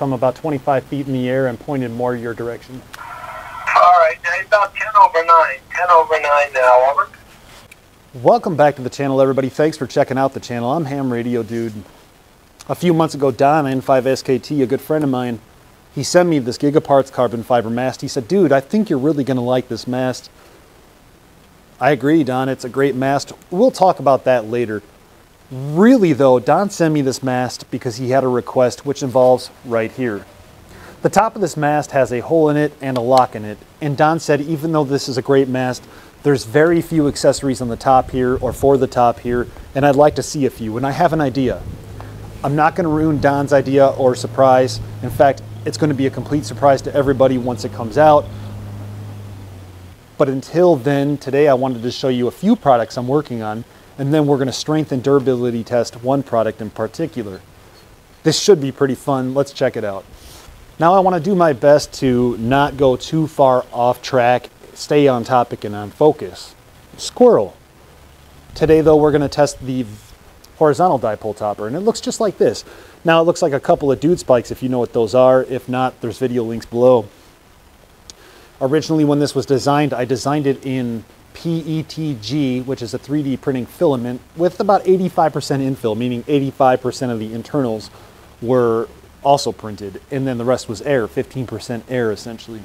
I'm about 25 feet in the air and pointed more your direction. All right, about 10 over 9. 10 over 9 now, over. Welcome back to the channel, everybody. Thanks for checking out the channel. I'm Ham Radio Dude. A few months ago, Don N5SKT, a good friend of mine, he sent me this Gigaparts carbon fiber mast. He said, dude, I think you're really going to like this mast. I agree, Don. It's a great mast. We'll talk about that later. Really, though, Don sent me this mast because he had a request which involves right here. The top of this mast has a hole in it and a lock in it. And Don said, even though this is a great mast, there's very few accessories on the top here or for the top here, and I'd like to see a few, and I have an idea. I'm not going to ruin Don's idea or surprise. In fact, it's going to be a complete surprise to everybody once it comes out. But until then, today I wanted to show you a few products I'm working on, and then we're going to strength and durability test one product in particular. This should be pretty fun. Let's check it out. Now I want to do my best to not go too far off track, stay on topic and on focus. Squirrel. Today though we're going to test the horizontal dipole topper and it looks just like this. Now it looks like a couple of dude spikes if you know what those are. If not, there's video links below. Originally when this was designed, I designed it in PETG, which is a 3D printing filament with about 85% infill, meaning 85% of the internals were also printed, and then the rest was air, 15% air essentially.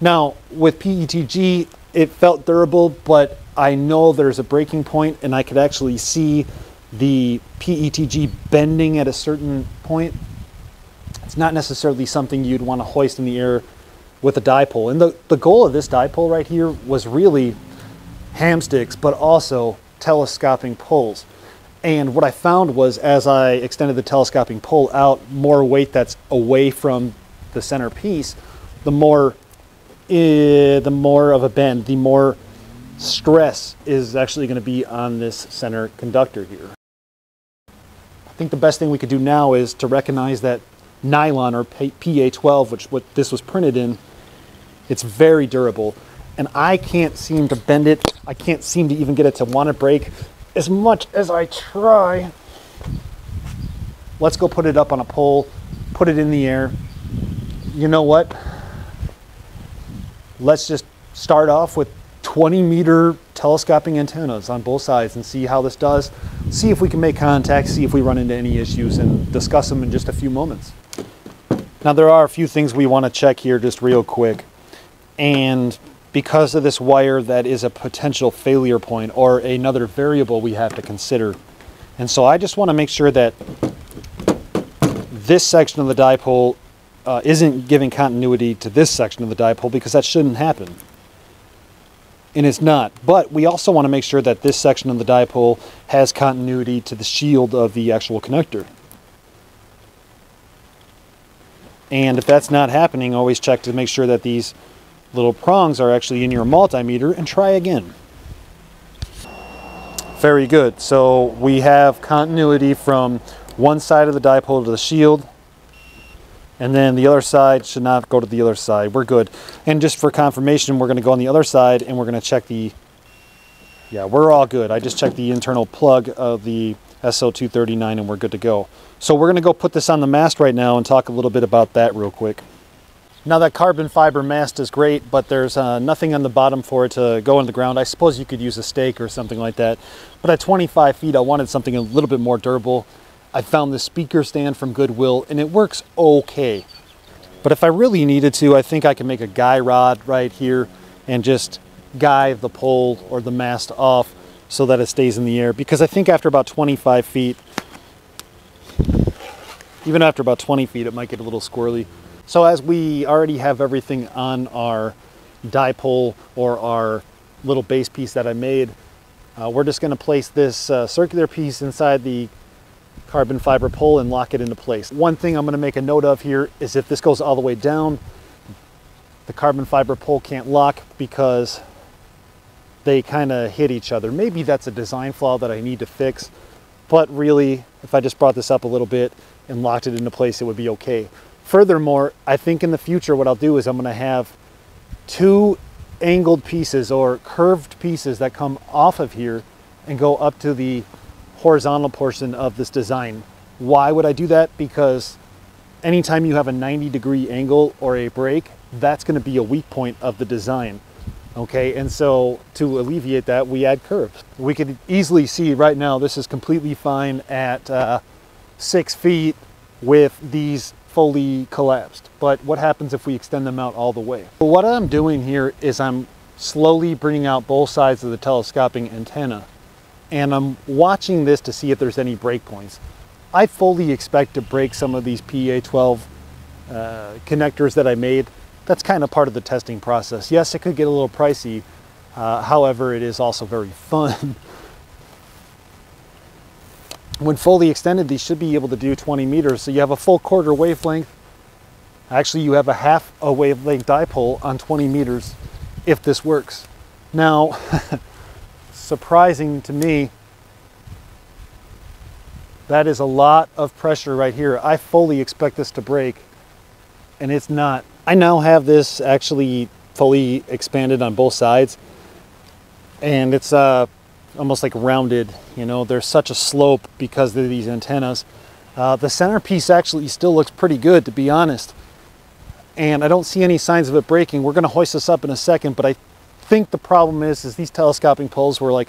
Now, with PETG, it felt durable, but I know there's a breaking point, and I could actually see the PETG bending at a certain point. It's not necessarily something you'd want to hoist in the air with a dipole. And the, the goal of this dipole right here was really hamsticks, but also telescoping poles. And what I found was as I extended the telescoping pole out, more weight that's away from the center piece, the more, eh, the more of a bend, the more stress is actually going to be on this center conductor here. I think the best thing we could do now is to recognize that nylon or PA12, which what this was printed in, it's very durable. And I can't seem to bend it. I can't seem to even get it to want to break as much as I try. Let's go put it up on a pole, put it in the air. You know what? Let's just start off with 20 meter telescoping antennas on both sides and see how this does. See if we can make contact, see if we run into any issues and discuss them in just a few moments. Now there are a few things we want to check here just real quick. And because of this wire that is a potential failure point or another variable we have to consider. And so I just want to make sure that this section of the dipole uh, isn't giving continuity to this section of the dipole because that shouldn't happen. And it's not. But we also want to make sure that this section of the dipole has continuity to the shield of the actual connector. And if that's not happening, always check to make sure that these little prongs are actually in your multimeter and try again. Very good. So we have continuity from one side of the dipole to the shield and then the other side should not go to the other side. We're good. And just for confirmation, we're going to go on the other side and we're going to check the, yeah, we're all good. I just checked the internal plug of the SO239 and we're good to go. So we're going to go put this on the mast right now and talk a little bit about that real quick. Now that carbon fiber mast is great, but there's uh, nothing on the bottom for it to go in the ground. I suppose you could use a stake or something like that. But at 25 feet, I wanted something a little bit more durable. I found this speaker stand from Goodwill and it works okay. But if I really needed to, I think I can make a guy rod right here and just guy the pole or the mast off so that it stays in the air. Because I think after about 25 feet, even after about 20 feet, it might get a little squirrely. So as we already have everything on our dipole or our little base piece that I made, uh, we're just going to place this uh, circular piece inside the carbon fiber pole and lock it into place. One thing I'm going to make a note of here is if this goes all the way down, the carbon fiber pole can't lock because they kind of hit each other. Maybe that's a design flaw that I need to fix, but really, if I just brought this up a little bit and locked it into place, it would be okay. Furthermore, I think in the future what I'll do is I'm going to have two angled pieces or curved pieces that come off of here and go up to the horizontal portion of this design. Why would I do that? Because anytime you have a 90 degree angle or a break, that's going to be a weak point of the design. Okay, and so to alleviate that, we add curves. We could easily see right now this is completely fine at uh, six feet with these fully collapsed. But what happens if we extend them out all the way? What I'm doing here is I'm slowly bringing out both sides of the telescoping antenna and I'm watching this to see if there's any break points. I fully expect to break some of these PA12 uh, connectors that I made. That's kind of part of the testing process. Yes, it could get a little pricey. Uh, however, it is also very fun. When fully extended, these should be able to do 20 meters. So you have a full quarter wavelength. Actually, you have a half a wavelength dipole on 20 meters if this works. Now, surprising to me, that is a lot of pressure right here. I fully expect this to break and it's not. I now have this actually fully expanded on both sides and it's uh, almost like rounded. You know, there's such a slope because of these antennas. Uh, the centerpiece actually still looks pretty good, to be honest. And I don't see any signs of it breaking. We're going to hoist this up in a second, but I think the problem is, is these telescoping poles were like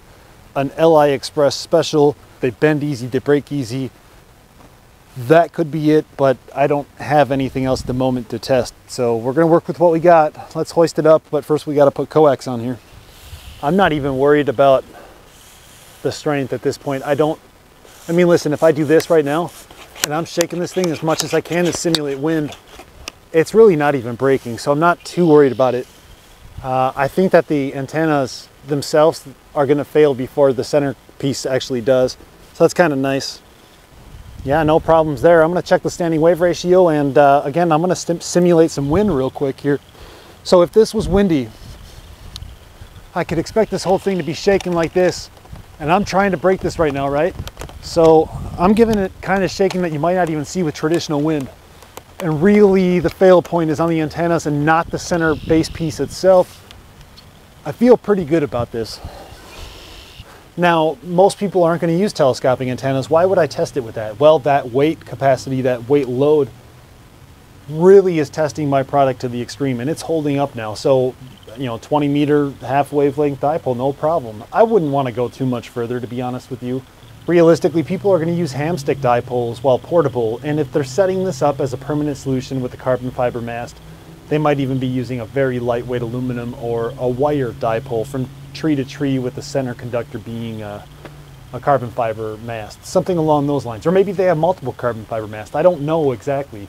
an Ali Express special. They bend easy, they break easy. That could be it, but I don't have anything else at the moment to test. So we're going to work with what we got. Let's hoist it up, but first we got to put coax on here. I'm not even worried about the strength at this point. I don't, I mean, listen, if I do this right now and I'm shaking this thing as much as I can to simulate wind, it's really not even breaking. So I'm not too worried about it. Uh, I think that the antennas themselves are going to fail before the center piece actually does. So that's kind of nice. Yeah, no problems there. I'm going to check the standing wave ratio and uh, again, I'm going to simulate some wind real quick here. So if this was windy, I could expect this whole thing to be shaking like this and I'm trying to break this right now, right? So I'm giving it kind of shaking that you might not even see with traditional wind. And really the fail point is on the antennas and not the center base piece itself. I feel pretty good about this. Now, most people aren't going to use telescoping antennas. Why would I test it with that? Well, that weight capacity, that weight load really is testing my product to the extreme and it's holding up now. So, you know, 20 meter half wavelength dipole, no problem. I wouldn't want to go too much further, to be honest with you. Realistically, people are going to use hamstick dipoles while portable, and if they're setting this up as a permanent solution with the carbon fiber mast, they might even be using a very lightweight aluminum or a wire dipole from tree to tree with the center conductor being a, a carbon fiber mast, something along those lines. Or maybe they have multiple carbon fiber masts. I don't know exactly,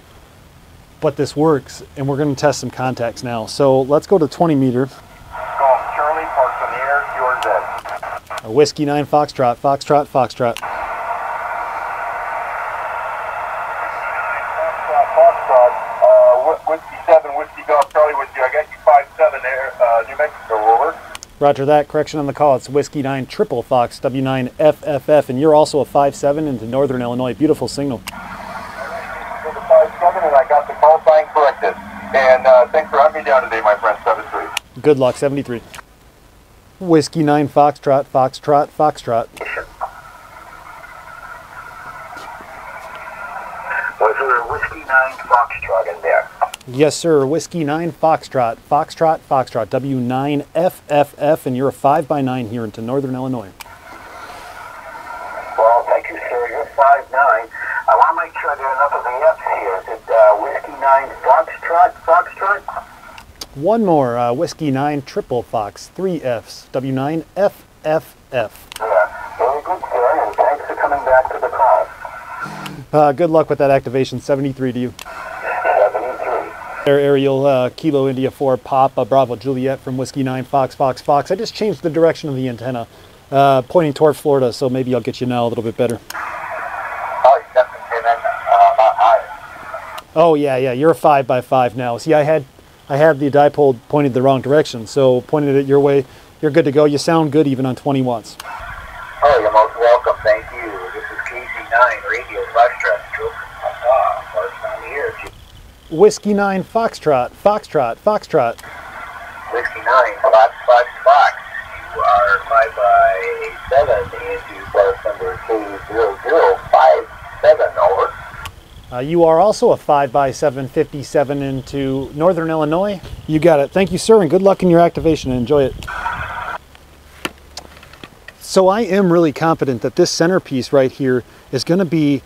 but this works, and we're going to test some contacts now. So let's go to 20 meter. Charlie, parks on the air, A Whiskey 9 Foxtrot, Foxtrot, Foxtrot. Whiskey 7, Whiskey Golf Charlie with you. I got you 5-7 uh, New Mexico, over. Roger that. Correction on the call. It's Whiskey 9 Triple Fox W9 FFF, and you're also a 5-7 into Northern Illinois. Beautiful signal. 5-7, and I got the call sign corrected. And uh, thanks for having me down today, my friend, 7-3. Good luck, 73. Whiskey 9 Foxtrot, Foxtrot, Foxtrot. Was there a Whiskey 9 Foxtrot in there? Yes, sir. Whiskey 9 Foxtrot, Foxtrot, Foxtrot, W9FFF, and you're a 5 by 9 here into Northern Illinois. Well, thank you, sir. You're 5'9". I want to make sure there are enough of the F's here. Is it uh, Whiskey 9 Foxtrot, Foxtrot? One more, uh, Whiskey 9 Triple Fox, 3 Fs, W9FFF. Yeah, very good, sir, and thanks for coming back to the call. Uh, good luck with that activation, 73 to you. 73. Air aerial uh, Kilo India 4 Papa Bravo Juliet from Whiskey 9 Fox Fox Fox. I just changed the direction of the antenna, uh, pointing toward Florida, so maybe I'll get you now a little bit better. Oh, you definitely came in uh, about higher. Oh yeah, yeah, you're a 5 by 5 now. See, I had I had the dipole pointed the wrong direction, so pointed it your way. You're good to go. You sound good even on 20 watts. Oh, you're most welcome. Thank you. This is KZ9 Radio Foxtrot. Joe Parks on the. Whiskey 9 Foxtrot, Foxtrot, Foxtrot. Whiskey 9, Fox, Fox, Fox. You are 5 by 7 into bus number 20057, over. Uh, you are also a 5x7 57 into Northern Illinois. You got it. Thank you, sir, and good luck in your activation. Enjoy it. So I am really confident that this centerpiece right here is going to be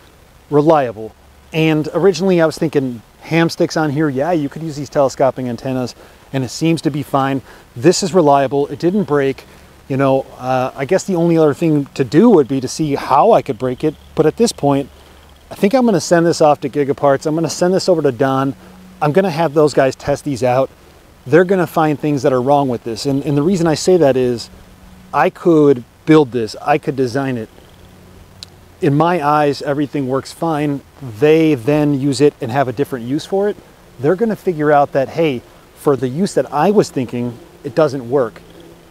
reliable. And originally I was thinking ham sticks on here. Yeah, you could use these telescoping antennas and it seems to be fine. This is reliable. It didn't break. You know, uh, I guess the only other thing to do would be to see how I could break it. But at this point, I think I'm going to send this off to Gigaparts. I'm going to send this over to Don. I'm going to have those guys test these out. They're going to find things that are wrong with this. And, and the reason I say that is I could build this, I could design it. In my eyes, everything works fine. They then use it and have a different use for it. They're going to figure out that, hey, for the use that I was thinking, it doesn't work.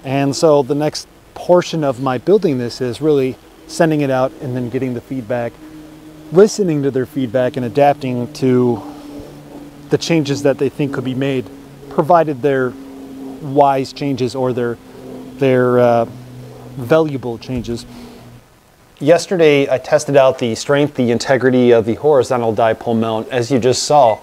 And so the next portion of my building this is really sending it out and then getting the feedback listening to their feedback and adapting to the changes that they think could be made, provided they're wise changes or they're, they're uh, valuable changes. Yesterday, I tested out the strength, the integrity of the horizontal dipole mount, as you just saw.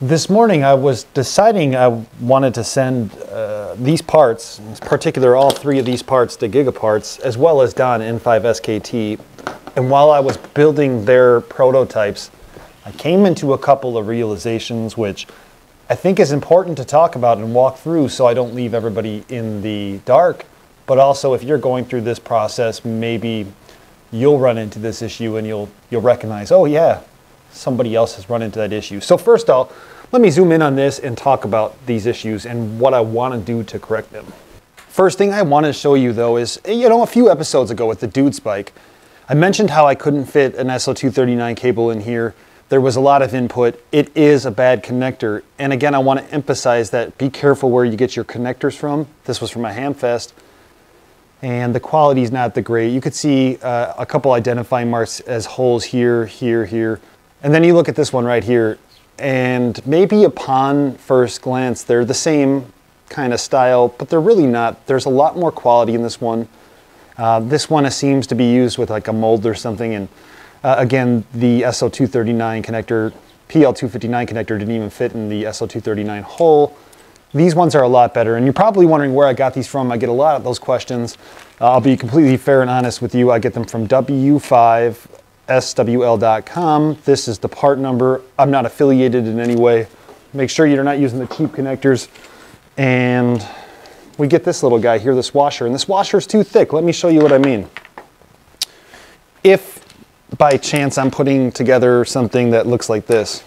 This morning, I was deciding I wanted to send uh, these parts, in particular all three of these parts to Gigaparts, as well as Don N5SKT, and while I was building their prototypes, I came into a couple of realizations which I think is important to talk about and walk through so I don't leave everybody in the dark. But also, if you're going through this process, maybe you'll run into this issue and you'll you'll recognize, oh yeah, somebody else has run into that issue. So first off, let me zoom in on this and talk about these issues and what I want to do to correct them. First thing I want to show you though is, you know, a few episodes ago with the dude spike, I mentioned how I couldn't fit an SO239 cable in here. There was a lot of input. It is a bad connector. And again, I want to emphasize that be careful where you get your connectors from. This was from a Hamfest. And the quality is not the great. You could see uh, a couple identifying marks as holes here, here, here. And then you look at this one right here. And maybe upon first glance, they're the same kind of style, but they're really not. There's a lot more quality in this one. Uh, this one seems to be used with like a mold or something. And uh, again, the SO239 connector, PL259 connector didn't even fit in the SO239 hole. These ones are a lot better. And you're probably wondering where I got these from. I get a lot of those questions. Uh, I'll be completely fair and honest with you. I get them from W5SWL.com. This is the part number. I'm not affiliated in any way. Make sure you're not using the cheap connectors. And we get this little guy here, this washer, and this washer is too thick. Let me show you what I mean. If by chance I'm putting together something that looks like this,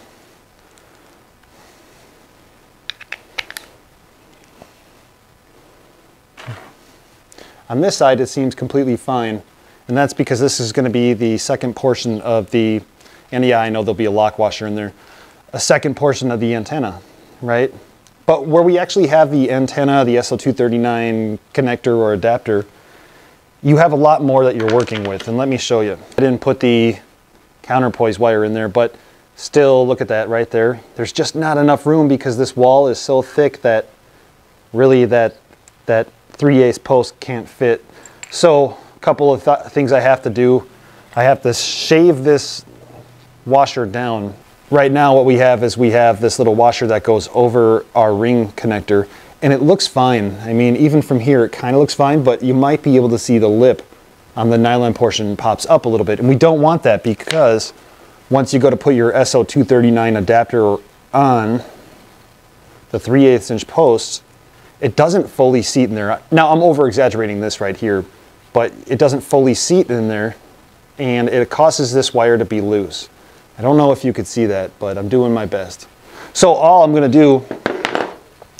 On this side, it seems completely fine. And that's because this is going to be the second portion of the, and yeah, I know there'll be a lock washer in there, a second portion of the antenna, right? But where we actually have the antenna, the SO239 connector or adapter, you have a lot more that you're working with. And let me show you. I didn't put the counterpoise wire in there, but still look at that right there. There's just not enough room because this wall is so thick that really that, that 3 8 post can't fit. So a couple of th things I have to do. I have to shave this washer down Right now what we have is we have this little washer that goes over our ring connector and it looks fine. I mean, even from here it kind of looks fine, but you might be able to see the lip on the nylon portion pops up a little bit. And we don't want that because once you go to put your SO239 adapter on the 3 8 inch posts, it doesn't fully seat in there. Now I'm over exaggerating this right here, but it doesn't fully seat in there and it causes this wire to be loose. I don't know if you could see that, but I'm doing my best. So all I'm gonna do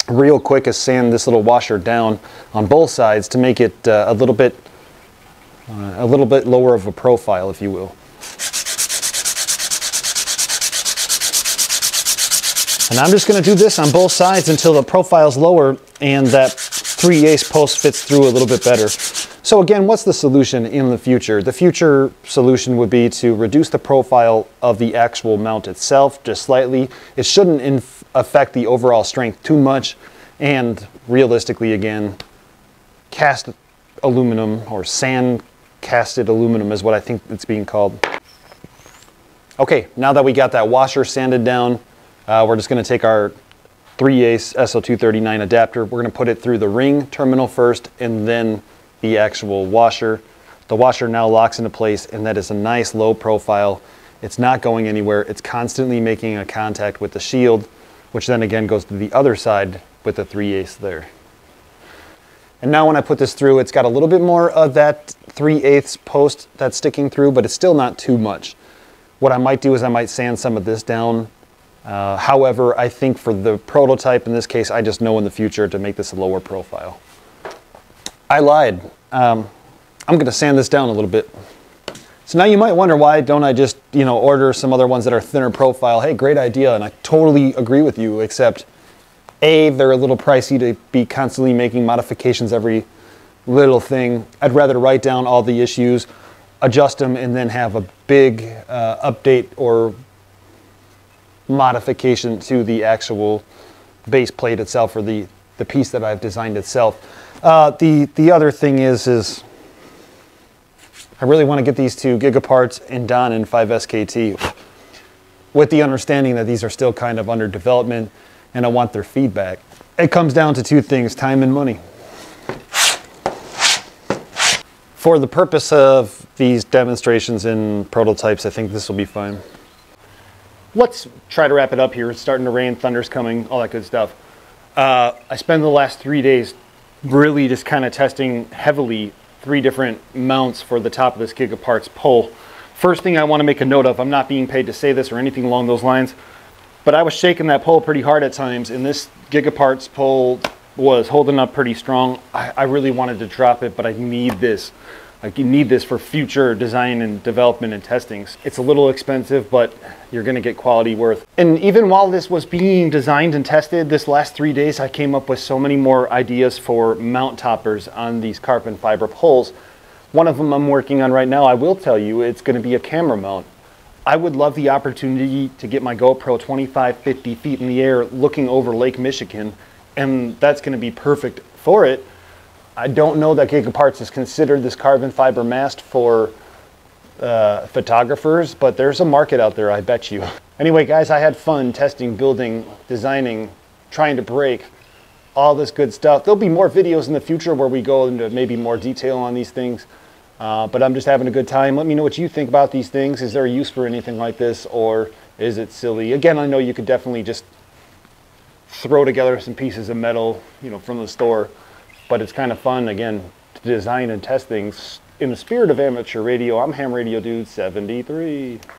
real quick is sand this little washer down on both sides to make it uh, a little bit uh, a little bit lower of a profile, if you will. And I'm just gonna do this on both sides until the profile's lower and that 3 ace post fits through a little bit better. So again, what's the solution in the future? The future solution would be to reduce the profile of the actual mount itself just slightly. It shouldn't affect the overall strength too much. And realistically, again, cast aluminum or sand casted aluminum is what I think it's being called. Okay, now that we got that washer sanded down, uh, we're just gonna take our 3 ace SO239 adapter. We're gonna put it through the ring terminal first and then the actual washer. The washer now locks into place and that is a nice low profile. It's not going anywhere. It's constantly making a contact with the shield, which then again goes to the other side with the 3 ace there. And now when I put this through, it's got a little bit more of that 3 eighths post that's sticking through, but it's still not too much. What I might do is I might sand some of this down. Uh, however, I think for the prototype in this case, I just know in the future to make this a lower profile. I lied. Um, I'm gonna sand this down a little bit. So now you might wonder why don't I just, you know, order some other ones that are thinner profile. Hey, great idea, and I totally agree with you, except A, they're a little pricey to be constantly making modifications every little thing. I'd rather write down all the issues, adjust them, and then have a big uh, update or modification to the actual base plate itself or the, the piece that I've designed itself. Uh, the, the other thing is, is I really want to get these to gigaparts and Don N5SKT with the understanding that these are still kind of under development and I want their feedback. It comes down to two things, time and money. For the purpose of these demonstrations and prototypes, I think this will be fine. Let's try to wrap it up here. It's starting to rain, thunder's coming, all that good stuff. Uh, I spent the last three days really just kind of testing heavily three different mounts for the top of this Gigaparts pole. First thing I want to make a note of, I'm not being paid to say this or anything along those lines, but I was shaking that pole pretty hard at times, and this Gigaparts pole was holding up pretty strong. I, I really wanted to drop it, but I need this. Like you need this for future design and development and testings. It's a little expensive, but you're gonna get quality worth. And even while this was being designed and tested, this last three days, I came up with so many more ideas for mount toppers on these carbon fiber poles. One of them I'm working on right now, I will tell you, it's gonna be a camera mount. I would love the opportunity to get my GoPro 25, 50 feet in the air looking over Lake Michigan, and that's gonna be perfect for it. I don't know that Gigaparts is considered this carbon fiber mast for uh, photographers, but there's a market out there, I bet you. Anyway, guys, I had fun testing, building, designing, trying to break, all this good stuff. There'll be more videos in the future where we go into maybe more detail on these things, uh, but I'm just having a good time. Let me know what you think about these things. Is there a use for anything like this, or is it silly? Again, I know you could definitely just throw together some pieces of metal, you know, from the store, but it's kind of fun, again, to design and test things in the spirit of amateur radio. I'm Ham Radio Dude 73.